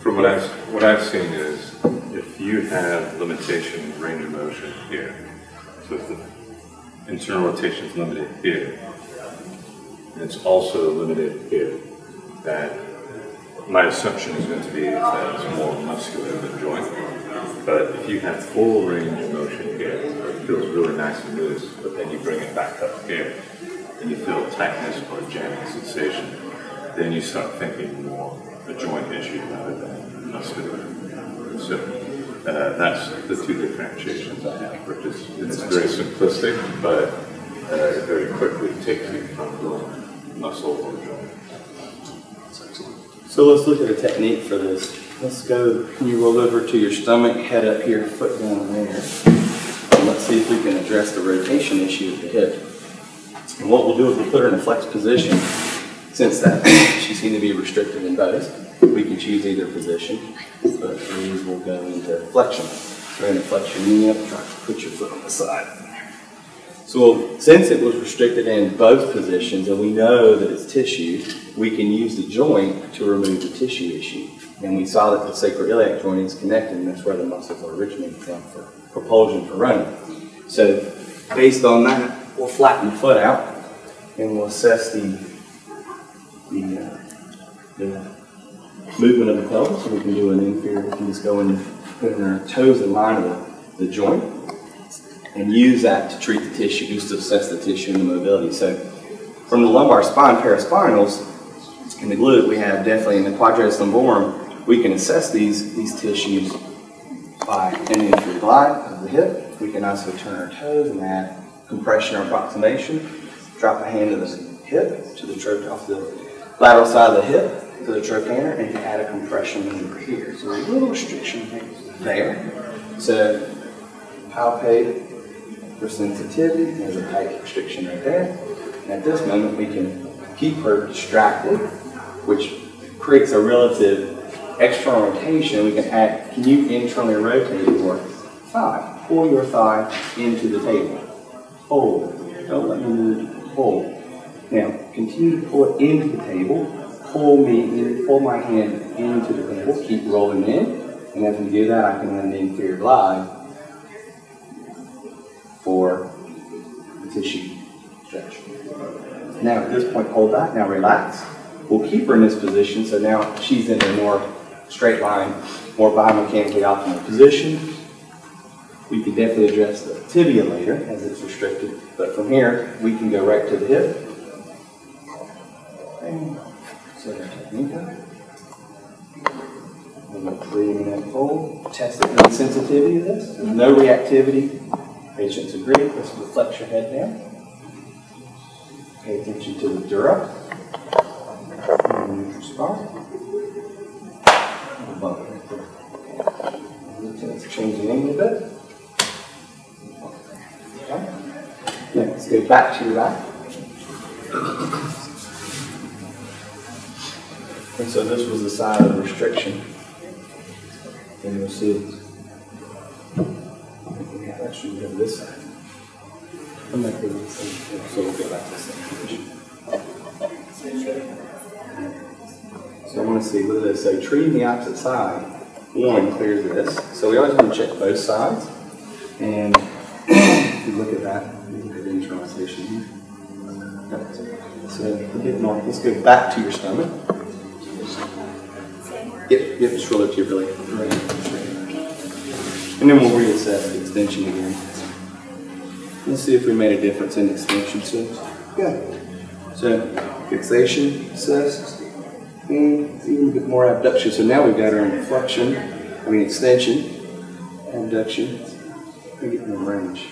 From what I've, what I've seen is, if you have limitation range of motion here, so if the internal rotation is limited here, and it's also limited here, that my assumption is going to be that it's more muscular than joint. But if you have full range of motion here, it feels really nice and loose, but then you bring it back up here, and you feel tightness or jamming sensation, then you start thinking more a joint issue rather than muscular. So uh, that's the two differentiations I have, which is it's very simplistic, but uh, very quickly takes you from the muscle or joint. So let's look at a technique for this. Let's go, you roll over to your stomach, head up here, foot down there. And let's see if we can address the rotation issue of the hip. And what we'll do is we'll put her in a flex position. Since that she seemed to be restricted in both, we can choose either position, but these will go into flexion. We're going to flex your knee up, try to put your foot on the side. So since it was restricted in both positions and we know that it's tissue, we can use the joint to remove the tissue issue. And we saw that the sacroiliac joint is connected and that's where the muscles are originating from for propulsion for running. So based on that, we'll flatten the foot out and we'll assess the, the, uh, the movement of the pelvis. We can do an inferior, we can just go in, put in our toes in line of the, the joint and use that to treat the tissue, just to assess the tissue and the mobility. So from the lumbar spine, paraspinals, and the glute, we have definitely in the quadratus lumborum, we can assess these, these tissues by an inferior glide of the hip. We can also turn our toes and add compression or approximation. Drop a hand to the hip, to the troch off the lateral side of the hip, to the trochanter, and you add a compression maneuver here. So there's a little restriction there. So palpate for sensitivity. There's a tight restriction right there. And at this moment, we can keep her distracted, which creates a relative external rotation. We can add, can you internally rotate your thigh? Pull your thigh into the table. Hold. Don't let me move. Hold. Now, continue to pull it into the table. Pull me in, pull my hand into the table. Keep rolling in. And as we do that, I can land the inferior glide for the tissue stretch. Now at this point, hold that. Now relax. We'll keep her in this position so now she's in a more straight line, more biomechanically optimal position. We can definitely address the tibia later as it's restricted, but from here we can go right to the hip. And we're breathing in hold. Test the sensitivity of this. There's no reactivity. Patients agree. Let's flex your head down. Pay attention to the dura. Neutral it. Let's change the angle a bit. Okay. Let's go back to your back. And so this was the side of restriction. And you'll see actually go this side. I'm not going side, so we'll go back to the same position. So I want to see, what it say? Treating the opposite side, one clears this. So we always want to check both sides. And if you look at that, you look at the internalization here. So. Let's go back to your stomach. Yep, yep, just roll it to your belly. Right. And then we'll reassess the extension again. Let's see if we made a difference in extension. So, good. So, fixation assessed, and mm, even a bit more abduction. So now we've got our inflection, I mean extension, abduction, and get more range.